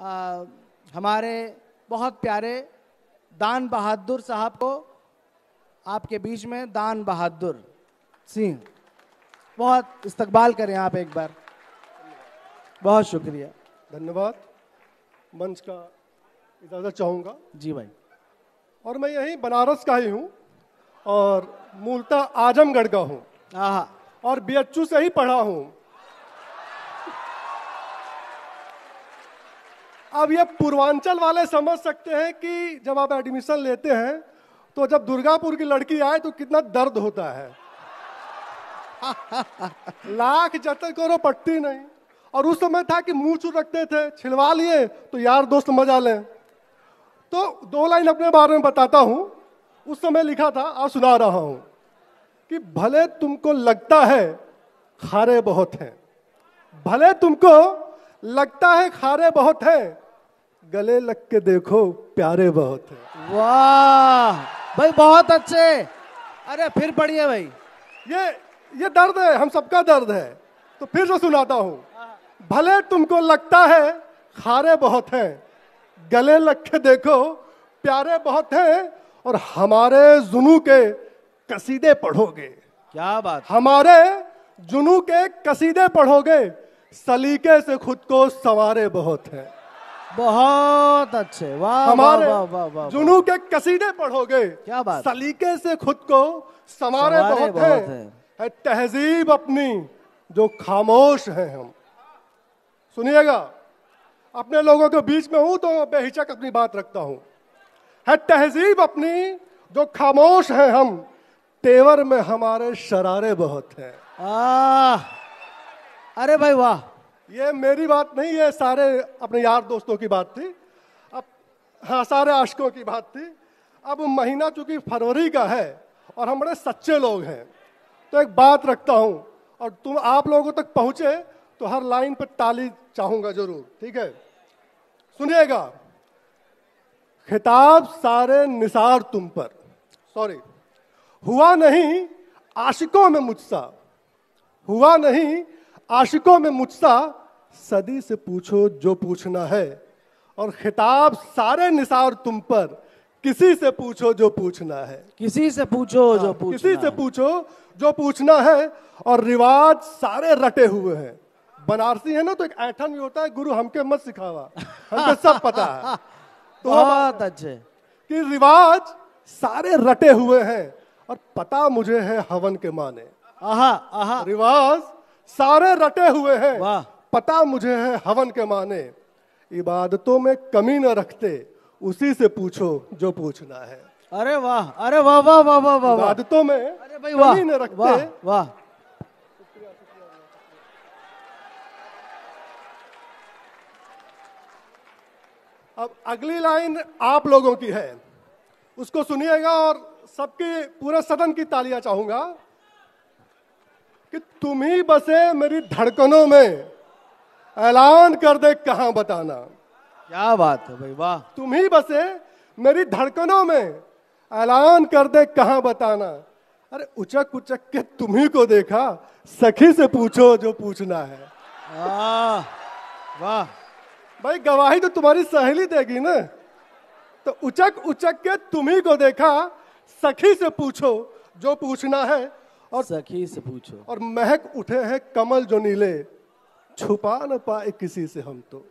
आ, हमारे बहुत प्यारे दान बहादुर साहब को आपके बीच में दान बहादुर सिंह। बहुत इस्तकबाल करें आप एक बार। बहुत शुक्रिया। धन्यवाद। मंच का इजाज़त चाहूँगा। जी भाई। और मैं यहीं बनारस का ही हूँ और मूलतः आजमगढ़ का हूँ। आहा और बी से ही पढ़ा हूँ। अब ये पूर्वांचल वाले समझ सकते हैं कि जब आप एडमिशन लेते हैं तो जब दुर्गापुर की लड़की आए तो कितना दर्द होता है। लाख जतन करो पट्टी नहीं। और उस समय था कि मुँह चू रखते थे, छिलवा लिए तो यार दोस्त मज़ा लें। तो दो लाइन अपने बारे में बताता हूँ। उस समय लिखा था और सुना रहा हूँ, कि भले तुमको लगता है, खारे बहुत हैं। भले तुमको लगता है खारे बहुत है। गले लग के देखो प्यारे बहुत है। वाह भाई बहुत अच्छे। अरे फिर पढ़िए भाई। ये ये दर्द है हम सबका दर्द है। तो फिर से सुनाता हूँ। भले तुमको लगता है खारे बहुत है गले लग के देखो प्यारे बहुत है और हमारे जुनू के कसीदे पढ़ोगे। क्या बात। हमारे जुनू के कसीदे पढ़ोगे सलीके से खुद को संवारे बहुत हैं। बहुत अच्छे। वाह हमारे वाह वाह वाह जुनू के कसीदे पढ़ोगे क्या बात? सलीके से खुद को संवारे संवारे बहुत बहुत हैं। हैं। है तहजीब अपनी जो खामोश है हम। सुनिएगा अपने लोगों के बीच में हूँ तो बेहिचक अपनी बात रखता हूँ। है तहजीब अपनी जो खामोश है हम तेवर में हमारे शरारे बहुत है। आह! अरे भाई वाह। ये मेरी बात नहीं है सारे अपने यार दोस्तों की बात थी। अब हाँ सारे आशिकों की बात थी। अब महीना चूँकि फरवरी का है और हम बड़े सच्चे लोग हैं तो एक बात रखता हूँ, और तुम आप लोगों तक पहुँचे तो हर लाइन पर ताली चाहूँगा ज़रूर, ठीक है? सुनिएगा। खिताब सारे निसार तुम पर। सॉरी हुआ नहीं आशिकों में मुझसा। हुआ नहीं आशिकों में मुझसा सदी से पूछो जो पूछना है। और खिताब सारे निसार तुम पर किसी से पूछो जो पूछना है। किसी से पूछो जो पूछना किसी से पूछो जो पूछना है और रिवाज सारे रटे हुए हैं। बनारसी है ना तो एक ऐठन भी होता है गुरु हमके मत सिखावा हमको सब पता है। तो बहुत अच्छे। कि रिवाज सारे रटे हुए हैं और पता मुझे है हवन के माने। आहा आहा। रिवाज सारे रटे हुए हैं। वाह। पता मुझे है हवन के माने इबादतों में कमी न रखते उसी से पूछो जो पूछना है। अरे वाह अरे वाह वाह वाह वाह वाह। इबादतों में अरे भाई वाह कमी न रखते। वाह वाह। अब अगली लाइन आप लोगों की है। उसको सुनिएगा और सबके पूरे सदन की तालियाँ चाहूँगा। कि तुम ही बसे मेरी धड़कनों में। ऐलान कर दे कहाँ बताना। क्या बात है भाई वाह। तुम ही बसे मेरी धड़कनों में। ऐलान कर दे कहाँ बताना। अरे उचक उचक के तुम्ही को देखा सखी से पूछो जो पूछना है। आह, वाह। भाई गवाही तो तुम्हारी सहेली देगी ना। तो उचक उचक के तुम्ही को देखा सखी से पूछो जो पूछना है। और सखी से पूछो। और महक उठे हैं कमल जो नीले छुपा न पाए किसी से हम तो।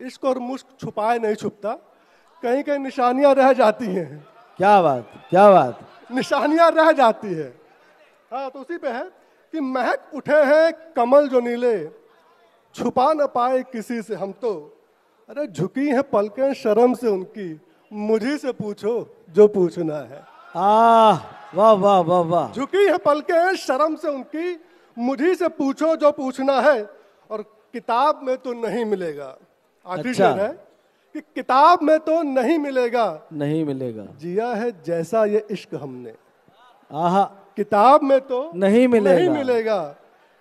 इश्क और मुश्क छुपाए नहीं छुपता कहीं कहीं निशानियाँ रह जाती हैं। क्या बात क्या बात। निशानियाँ रह जाती है। हाँ तो उसी पे है कि महक उठे हैं कमल जो नीले छुपा न पाए किसी से हम तो। अरे झुकी हैं पलकें शर्म से उनकी मुझी से पूछो जो पूछना है। आह वाह वाह वाह वाह। झुकी है पलकें शर्म से उनकी मुझी से पूछो जो पूछना है और किताब में तो नहीं मिलेगा। आखिरी अच्छा। है कि किताब में तो नहीं मिलेगा। नहीं मिलेगा। जिया है जैसा ये इश्क हमने। आहा। किताब में तो नहीं मिलेगा। नहीं मिलेगा।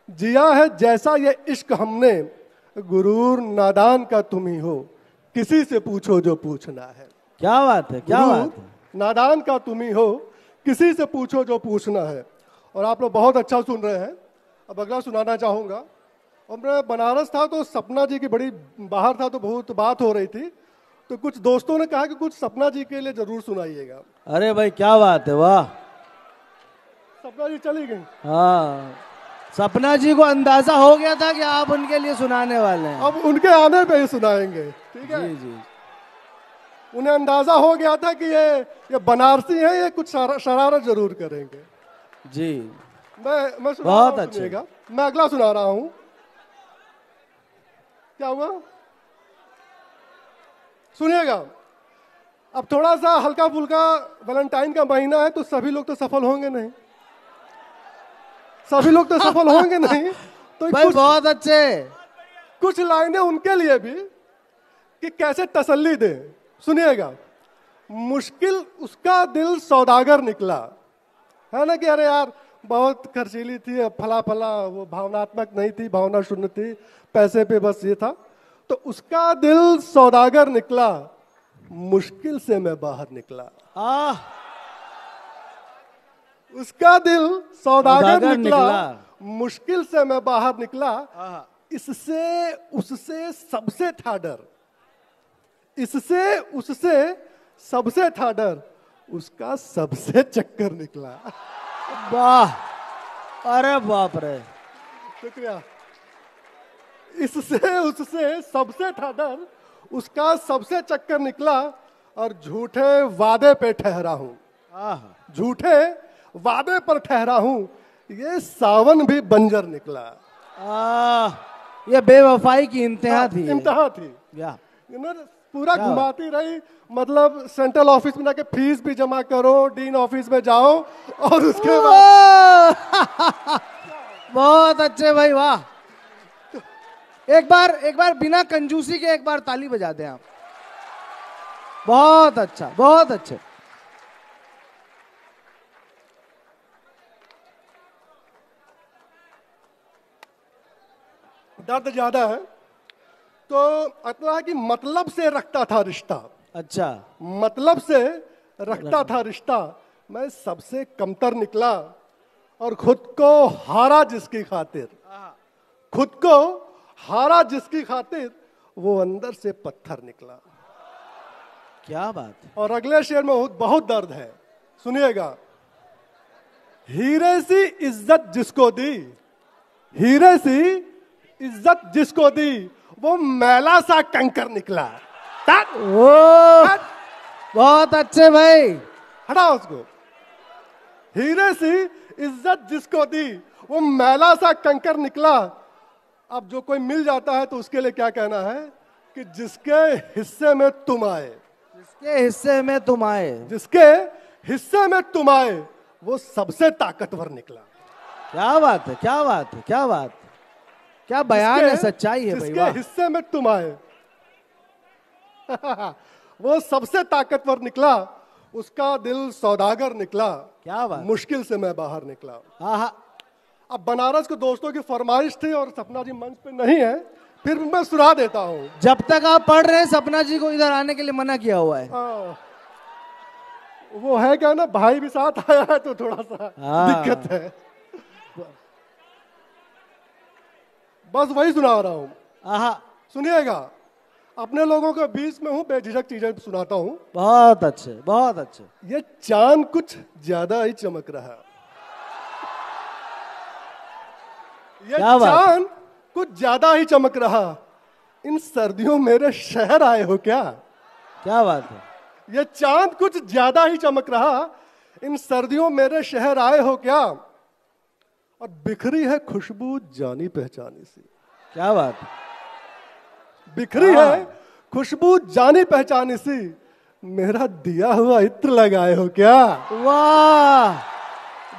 जिया है जैसा ये इश्क हमने। गुरूर नादान का तुम ही हो। किसी से पूछो जो पूछना है। क्या बात है क्या बात है। नादान का तुम ही हो। किसी से पूछो जो पूछना है। और आप लोग बहुत अच्छा सुन रहे हैं। अब अगला सुनाना चाहूँगा। और मैं बनारस था तो सपना जी की बड़ी बाहर था तो बहुत बात हो रही थी। तो कुछ दोस्तों ने कहा कि कुछ सपना जी के लिए ज़रूर सुनाइएगा। अरे भाई क्या बात है वाह। सपना जी चली गई। हाँ। सपना जी को अंदाज़ा हो गया था कि आप उनके लिए सुनाने वाले हैं। अब उनके आने पे ही सुनाएँगे। ठीक है? जी जी उन्हें अंदाज़ा हो गया था कि ये ये बनारसी है ये कुछ शरारत ज़रूर करेंगे। जी। मैं मैं सुना बहुत अच्छे। मैं अगला सुना रहा हूँ। क्या हुआ? सुनिएगा। अब थोड़ा सा हल्का फुल्का वैलेंटाइन का महीना है तो सभी लोग तो सफल होंगे नहीं। सभी लोग तो सफल होंगे नहीं तो भाई कुछ बहुत अच्छे। कुछ लाइनें उनके लिए भी कि कैसे तसल्ली दे। सुनिएगा। मुश्किल उसका दिल सौदागर निकला। है ना कि अरे यार बहुत खर्चीली थी फला फला वो भावनात्मक नहीं थी भावना शून्य थी पैसे पे बस ये था। तो उसका दिल सौदागर निकला मुश्किल से मैं बाहर निकला। आह! उसका दिल सौदागर सौदागर निकला, निकला। मुश्किल से मैं बाहर निकला इससे उससे सबसे था डर। इससे उससे सबसे था डर। उसका सबसे चक्कर निकला। वाह। अरे बाप रे। शुक्रिया। इससे उससे सबसे था डर उसका सबसे चक्कर निकला और झूठे वादे पे ठहरा हूँ। झूठे वादे पर ठहरा हूँ। ये सावन भी बंजर निकला। आह। ये बेवफाई की इंतहा थी। इंतहा थी। या। पूरा घुमाती रही। मतलब सेंट्रल ऑफ़िस में जाके फ़ीस भी जमा करो डीन ऑफ़िस में जाओ और उसके बाद बहुत अच्छे भाई वाह। एक बार एक बार बिना कंजूसी के एक बार ताली बजा दें आप। बहुत अच्छा बहुत अच्छे। दर्द ज़्यादा है। तो अतला कि मतलब से रखता था रिश्ता। अच्छा। मतलब से रखता था रिश्ता। मैं सबसे कमतर निकला और खुद को हारा जिसकी खातिर। खुद को हारा जिसकी खातिर वो अंदर से पत्थर निकला। क्या बात है। और अगले शेर में बहुत बहुत दर्द है। सुनिएगा। हीरे सी इज़्ज़त जिसको दी हीरे सी इज़्ज़त जिसको दी वो मैला सा कंकर निकला। ता- ओ बहुत अच्छे भाई। हटा उसको। हीरे सी इज़्ज़त जिसको दी वो मैला सा कंकर निकला। अब जो कोई मिल जाता है तो उसके लिए क्या कहना है? कि जिसके हिस्से में तुम आए जिसके हिस्से में तुम आए। जिसके हिस्से में तुम आए वो सबसे ताकतवर निकला। क्या बात है क्या बात है क्या बात क्या बयान है सच्चाई है भाई जिसके हिस्से में तुम आए। वो सबसे ताकतवर निकला उसका दिल सौदागर निकला। क्या बात। मुश्किल से मैं बाहर निकला। आहा अब बनारस के दोस्तों की फरमाइश थी और सपना जी मंच पे नहीं है फिर भी मैं सुना देता हूँ। जब तक आप पढ़ रहे हैं सपना जी को इधर आने के लिए मना किया हुआ है। हाँ। वो है क्या ना भाई भी साथ आया है तो थोड़ा सा हाँ। दिक्कत है। बस वही सुना रहा हूँ। सुनिएगा अपने लोगों के बीच में हूँ बेझिझक चीज़ें सुनाता हूँ। बहुत अच्छे बहुत अच्छे। ये चाँद कुछ ज़्यादा ही चमक रहा है। ये चाँद कुछ ज़्यादा ही चमक रहा इन सर्दियों मेरे शहर आए हो क्या? क्या बात है। ये चाँद कुछ ज़्यादा ही चमक रहा इन सर्दियों मेरे शहर आए हो क्या? और बिखरी है खुशबू जानी पहचानी सी। क्या बात? बिखरी हाँ। है। खुशबू जानी पहचानी सी। मेरा दिया हुआ इत्र लगाए हो क्या? वाह!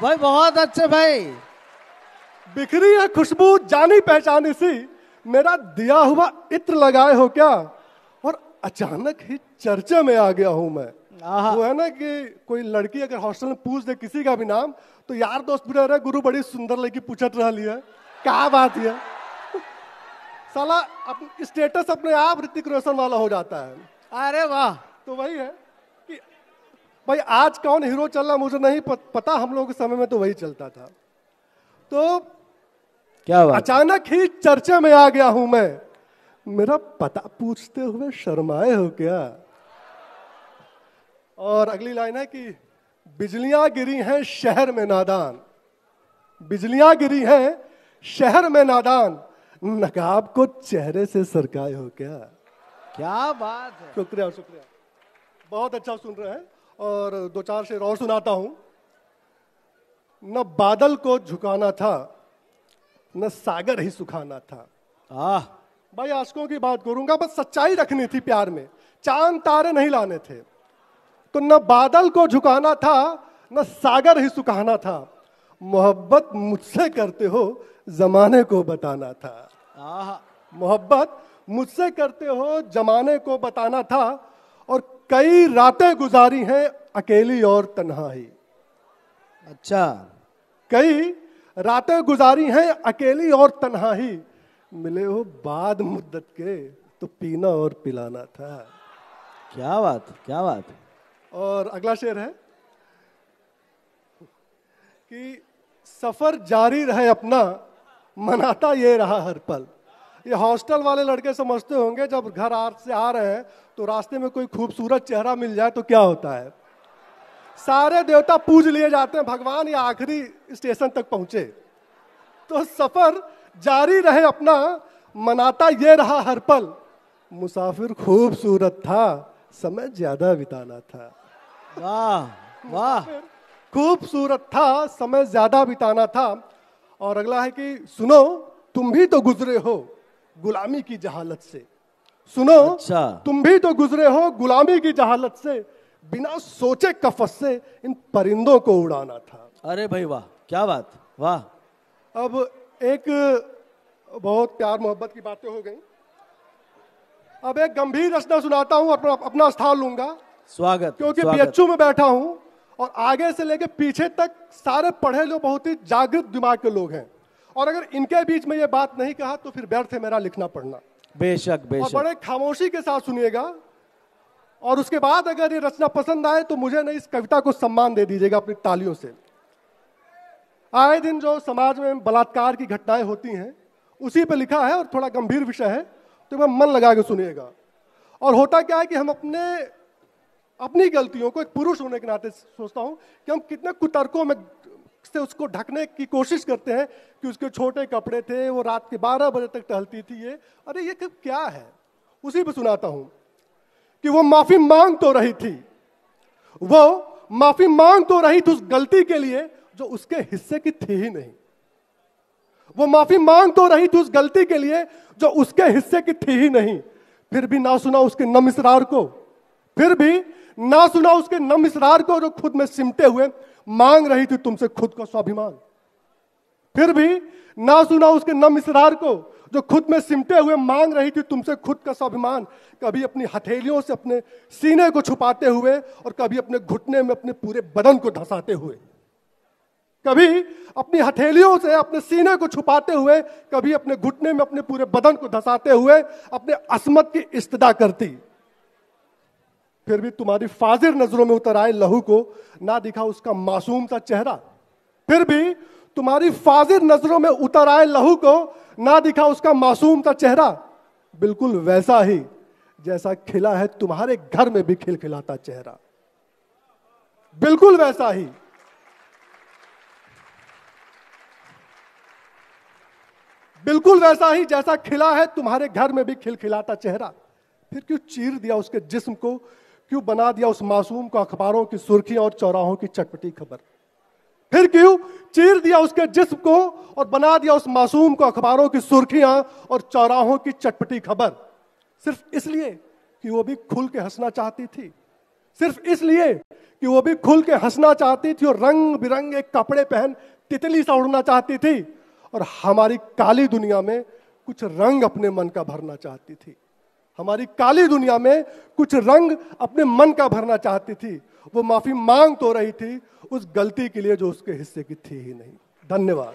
भाई बहुत अच्छे भाई। बिखरी है खुशबू जानी पहचानी सी। मेरा दिया हुआ इत्र लगाए हो क्या? और अचानक ही चर्चा में आ गया हूँ मैं। वो है ना कि कोई लड़की अगर हॉस्टल में पूछ दे किसी का भी नाम तो यार दोस्त पूछा रहे गुरु बड़ी सुंदर लड़की पूछत रहा लिया। क्या बात है? साला अप, स्टेटस अपने आप ऋतिक रोशन वाला हो जाता है। अरे वाह। तो वही है कि भाई आज कौन हीरो चल रहा मुझे नहीं पता हम लोगों के समय में तो वही चलता था। तो क्या बात अचानक ही चर्चे में आ गया हूँ मैं। मेरा पता पूछते हुए शर्माए हो क्या? और अगली लाइन है कि बिजलियाँ गिरी हैं शहर में नादान। बिजलियाँ गिरी हैं शहर में नादान। नकाब को चेहरे से सरकाए हो क्या? क्या बात है। शुक्रिया शुक्रिया। बहुत अच्छा सुन रहे हैं और दो चार शेर और सुनाता हूँ। न बादल को झुकाना था न सागर ही सुखाना था। आह। भाई आशकों की बात करूँगा बस सच्चाई रखनी थी प्यार में। चाँद तारे नहीं लाने थे। तो न बादल को झुकाना था न सागर ही सुखाना था। मोहब्बत मुझसे करते हो जमाने को बताना था। मोहब्बत मुझसे करते हो जमाने को बताना था। और कई रातें गुजारी हैं अकेली और तन्हाई। अच्छा। कई रातें गुजारी हैं अकेली और तन्हाई। मिले हो बाद मुद्दत के तो पीना और पिलाना था। क्या बात क्या बात। और अगला शेर है कि सफ़र जारी रहे अपना, मनाता ये रहा हर पल। ये हॉस्टल वाले लड़के समझते होंगे, जब घर आ से आ रहे हैं तो रास्ते में कोई खूबसूरत चेहरा मिल जाए तो क्या होता है? सारे देवता पूज लिए जाते हैं, भगवान या आखिरी स्टेशन तक पहुँचे। तो सफ़र जारी रहे अपना, मनाता ये रहा हर पल। मुसाफिर खूबसूरत था, समय ज़्यादा बिताना था। वाह वाह। खूबसूरत था समय ज़्यादा बिताना था। और अगला है कि सुनो तुम भी तो गुजरे हो गुलामी की जहालत से। सुनो अच्छा। तुम भी तो गुजरे हो गुलामी की जहालत से। बिना सोचे कफस से इन परिंदों को उड़ाना था। अरे भाई वाह क्या बात वाह। अब एक बहुत प्यार मोहब्बत की बातें हो गई। अब एक गंभीर रचना सुनाता हूँ अपना अपना स्थान लूँगा। स्वागत क्योंकि। बीएचयू में बैठा हूँ और आगे से लेके पीछे तक सारे पढ़े लोग बहुत ही जागृत दिमाग के लोग हैं। और अगर इनके बीच में ये बात नहीं कहा तो फिर व्यर्थ है मेरा लिखना पढ़ना। बेशक और बेशक। बड़े खामोशी के साथ सुनिएगा। और उसके बाद अगर ये रचना पसंद आए तो मुझे नहीं इस कविता को सम्मान दे दीजिएगा अपनी तालियों से। आए दिन जो समाज में बलात्कार की घटनाएँ होती हैं उसी पे लिखा है और थोड़ा गंभीर विषय है तो मैं मन लगा के सुनिएगा। और होता क्या है कि हम अपने अपनी गलतियों को एक पुरुष होने के नाते सोचता हूँ कि हम कितने कुतर्कों में से उसको ढकने की कोशिश करते हैं कि उसके छोटे कपड़े थे, वो रात के 12 बजे तक टहलती थी ये। अरे, ये क्या है? उसी पे सुनाता हूँ कि वो माफ़ी मांग तो रही थी। वो माफ़ी मांग तो रही थी उस गलती के लिए जो उसके हिस्से की थी ही नहीं। वो माफ़ी मांग तो रही थी उस गलती के लिए जो उसके हिस्से की थी ही नहीं। फिर भी ना सुना उसके नम इसरार को। फिर भी ना सुना उसके नम इसरार को जो खुद में सिमटे हुए, मांग रही थी तुमसे खुद का स्वाभिमान। फिर भी ना सुना उसके नम इसरार को जो खुद में सिमटे हुए, मांग रही थी तुमसे खुद का स्वाभिमान। कभी अपनी हथेलियों से अपने सीने को छुपाते हुए और कभी अपने घुटने में अपने पूरे बदन को धसाते हुए। कभी अपनी हथेलियों से अपने सीने को छुपाते हुए, कभी अपने घुटने में अपने पूरे बदन को धसाते हुए, अपने असमत की इस्तदा करती। फिर भी तुम्हारी फाजिर नज़रों में उतर आए लहू को, ना दिखा उसका मासूम सा चेहरा। फिर भी तुम्हारी फाजिर नज़रों में उतर आए लहू को, ना दिखा उसका मासूम सा चेहरा। बिल्कुल वैसा ही जैसा खिला है तुम्हारे घर में भी खिलखिलाता चेहरा। बिल्कुल वैसा ही। बिल्कुल वैसा ही जैसा खिला है तुम्हारे घर में भी खिलखिलाता चेहरा। फिर क्यों चीर दिया उसके जिस्म को क्यों बना दिया उस मासूम को अखबारों की सुर्खियाँ और चौराहों की चटपटी खबर? फिर क्यों चीर दिया उसके जिस्म को और बना दिया उस मासूम को अखबारों की सुर्खियाँ और चौराहों की चटपटी खबर? सिर्फ़ इसलिए कि वो भी खुल के हंसना चाहती थी। सिर्फ़ इसलिए कि वो भी खुल के हंसना चाहती थी और रंग बिरंगे कपड़े पहन तितली सा उड़ना चाहती थी और हमारी काली दुनिया में कुछ रंग अपने मन का भरना चाहती थी। हमारी काली दुनिया में कुछ रंग अपने मन का भरना चाहती थी। वो माफ़ी मांग तो रही थी, उस गलती के लिए जो उसके हिस्से की थी ही नहीं। धन्यवाद।